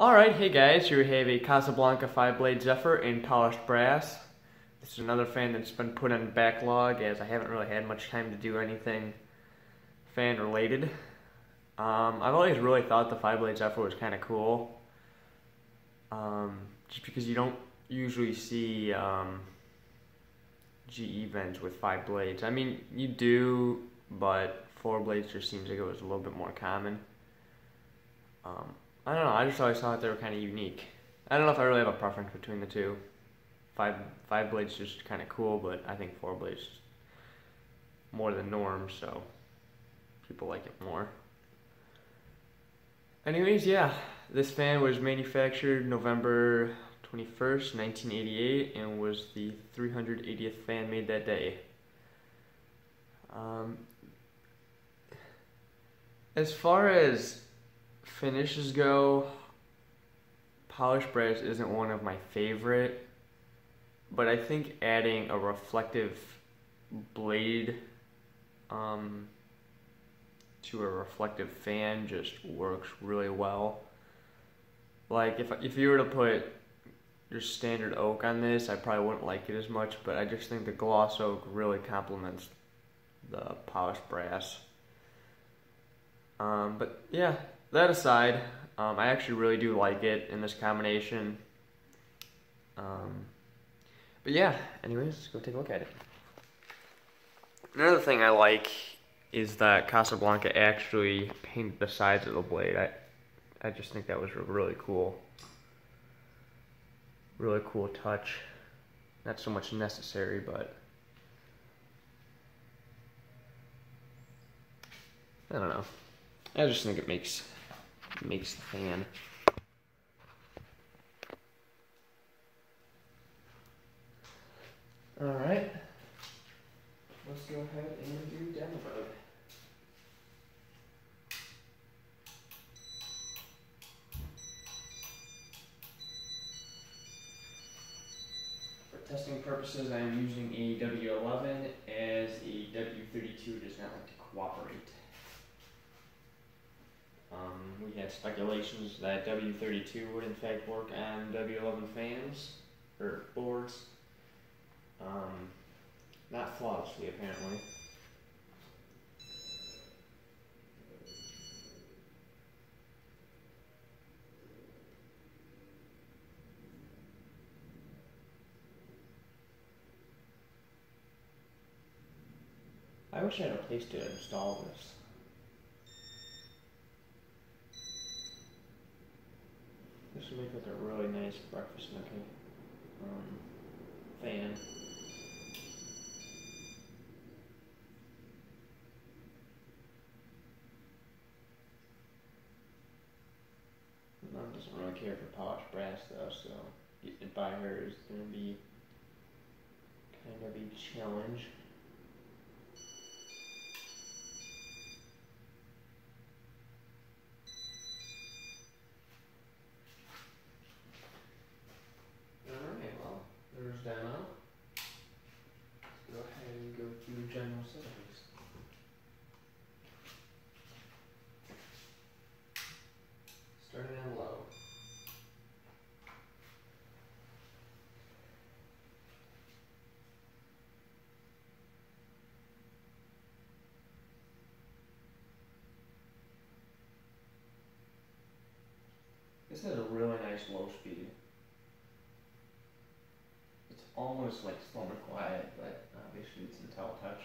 Alright, hey guys, here we have a Casablanca 5-blade Zephyr in polished brass. This is another fan that's been put on backlog as I haven't really had much time to do anything fan related. Um, I've always really thought the 5-blade Zephyr was kind of cool. Um, just because you don't usually see um, GE vents with 5 blades. I mean, you do, but 4 blades just seems like it was a little bit more common. I don't know. I just always thought they were kind of unique. I don't know if I really have a preference between the two. Five five blades just kind of cool, but I think four blades more the norm, so people like it more. Anyways, yeah, this fan was manufactured November 21st, 1988, and was the 380th fan made that day. Um, as far as finishes go, polished brass isn't one of my favorite, but I think adding a reflective blade um, to a reflective fan just works really well. Like if if you were to put your standard oak on this, I probably wouldn't like it as much, but I just think the gloss oak really complements the polished brass. Um, but yeah, that aside, um, I actually really do like it in this combination. Um, but yeah, anyways, let's go take a look at it. Another thing I like is that Casablanca actually painted the sides of the blade. I, I just think that was really cool. Really cool touch. Not so much necessary, but I don't know. I just think it makes makes the fan. Alright. Let's go ahead and do demo mode. For testing purposes, I am using a W11 as a W32 does not like to cooperate. We had speculations that W32 would in fact work on W11 fans, or boards. Um, not flawlessly, apparently. I wish I had a place to install this. This would make like a really nice breakfast nookie um, fan. Mom doesn't really care for polished brass though, so getting it by her is gonna be kind of a challenge. Alright, well, there's demo. Let's go ahead and go through general settings. Starting on low. This has a really nice low speed. It's almost like slow and quiet, but uh, obviously it's Inteli-Touch.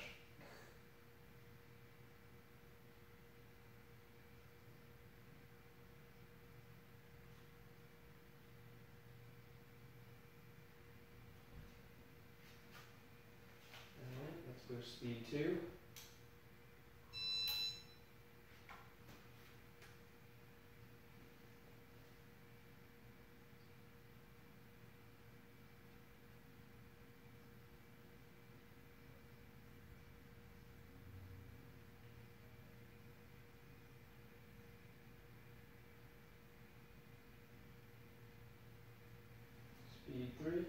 Alright, let's go speed two. Speed three.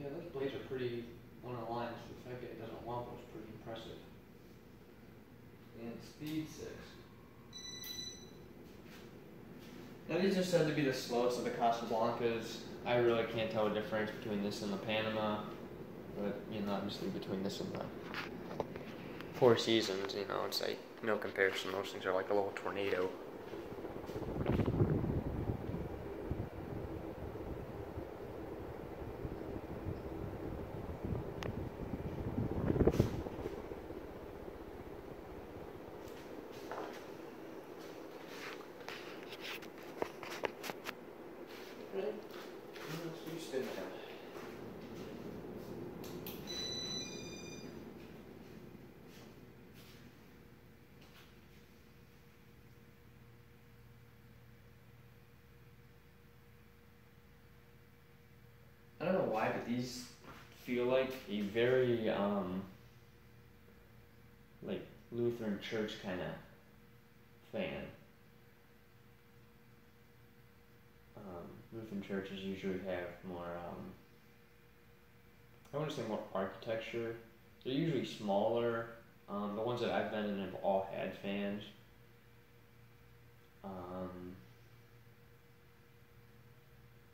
Yeah, those blades are pretty one of the lines. The fact that it doesn't wobble is pretty impressive. And speed six. Now these are said to be the slowest of the Casablancas. I really can't tell a difference between this and the Panama, but you know, obviously between this and the Four Seasons, you know, it's like no comparison. Those things are like a little tornado. I don't know why, but these feel like a very um like Lutheran church kind of fan. Um, Lutheran churches usually have more um I want to say more architecture. They're usually smaller. Um, the ones that I've been in have all had fans. Um,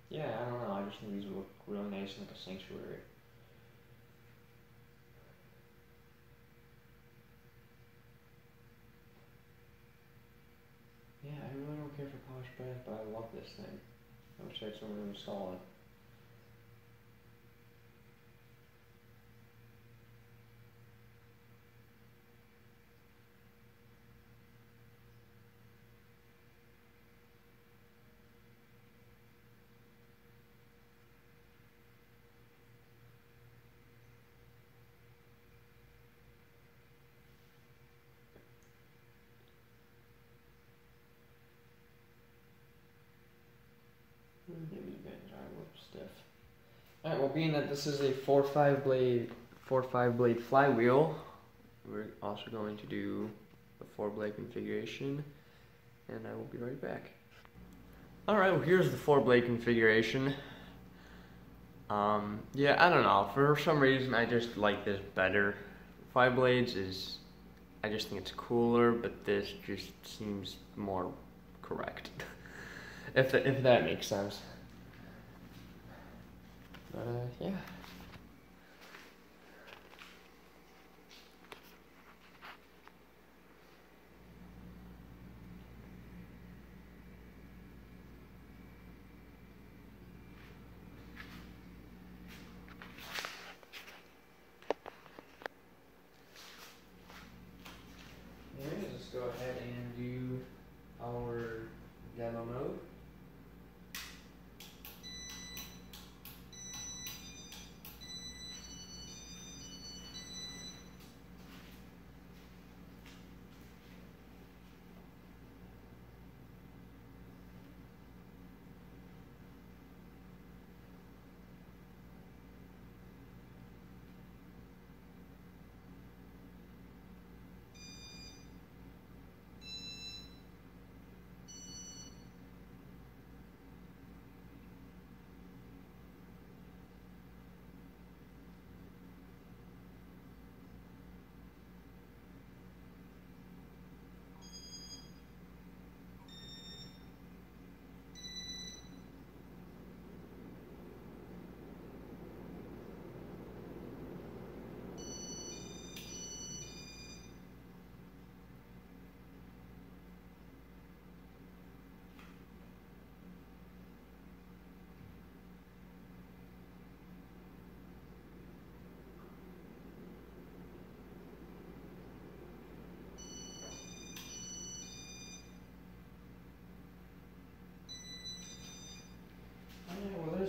yeah, I don't know. I just think these look really nice like a sanctuary. Yeah, I really don't care for polished brass, but I love this thing. I wish I had really solid. Maybe the bands are a little stiff. Alright, well being that this is a 4-5 blade 4-5 blade flywheel, we're also going to do the 4 blade configuration and I will be right back. Alright, well here's the 4 blade configuration. Um, yeah, I don't know. For some reason, I just like this better. Five blades is, I just think it's cooler, but this just seems more correct. if, the, if that makes sense. Uh. Yeah, let's go ahead and do our demo mode.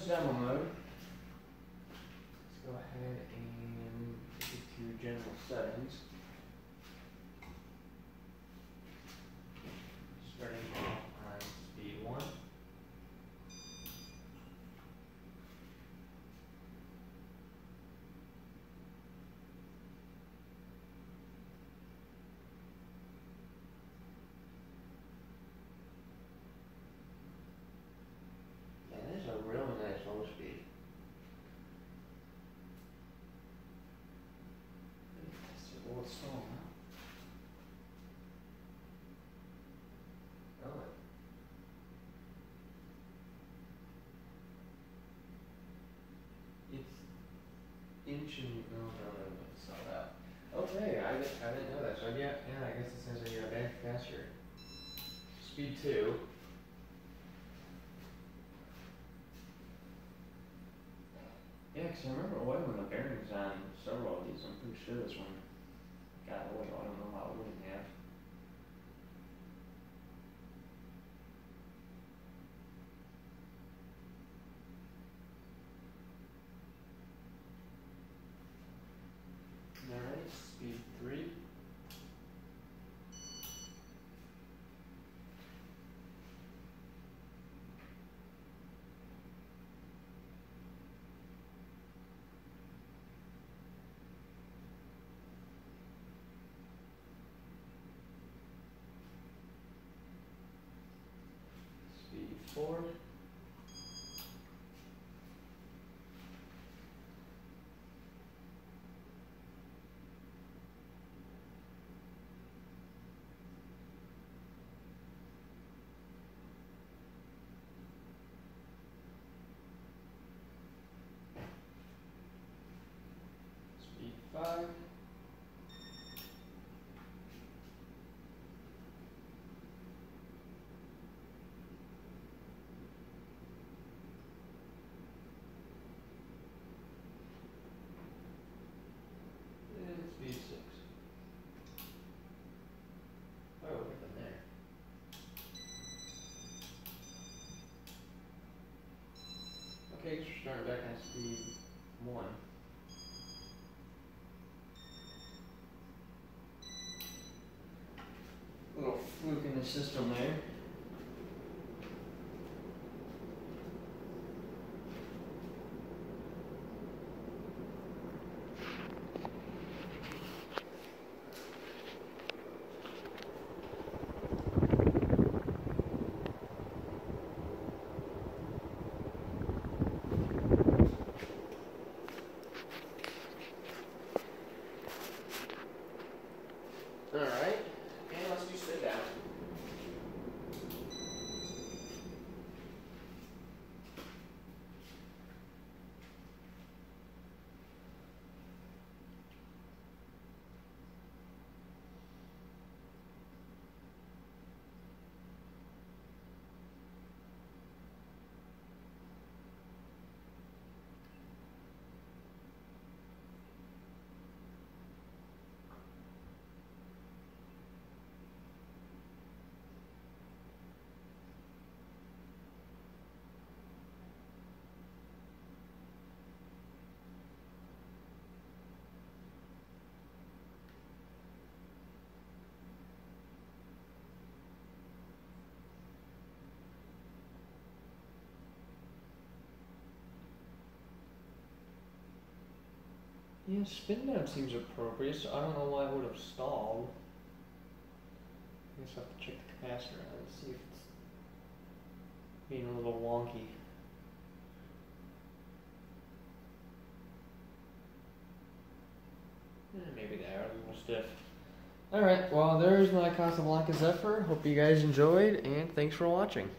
Alright, well there's demo mode. Let's go ahead and get to general settings. Starting off on speed one. Yeah, that is a really nice low speed. Sell that. Okay, I, di- I didn't know that. So yeah, yeah, I guess it says that you're back faster. Speed two. Yeah, 'cause I remember oiling the bearings on several of these. I'm pretty sure this one got oil. I don't know how it wouldn't have. four. Speed 5. Starting back on speed one. Little fluke in the system there. Alright, and let's do sit down. Yeah, spin down seems appropriate, so I don't know why it would have stalled. I guess I'll have to check the capacitor out and see if it's being a little wonky. Eh, maybe they are a little stiff. Alright, well, there's my Casablanca Zephyr. Hope you guys enjoyed, and thanks for watching.